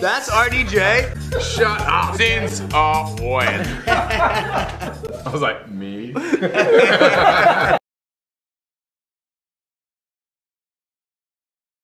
That's RDJ. Shut up. Since uh, when? I was like, me?